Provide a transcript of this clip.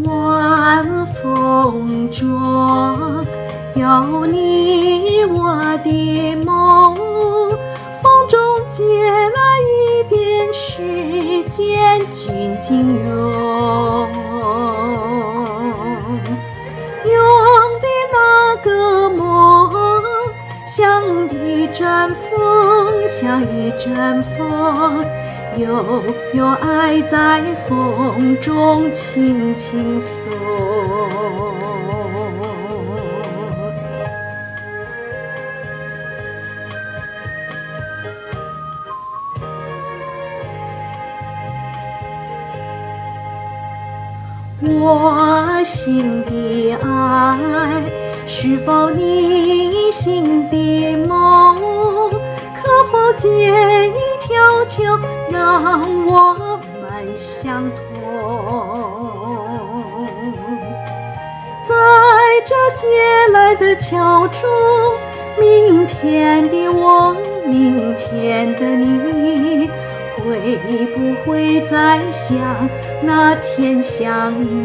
晚风中，有你我的梦，风中借来一点时间，静静用，用的那个梦，像一阵风，像一阵风。悠悠爱在风中轻轻送，我心的爱，是否你心的梦？可否借一条桥？让我们相通，在这借来的桥中，明天的我，明天的你，会不会再像那天相拥？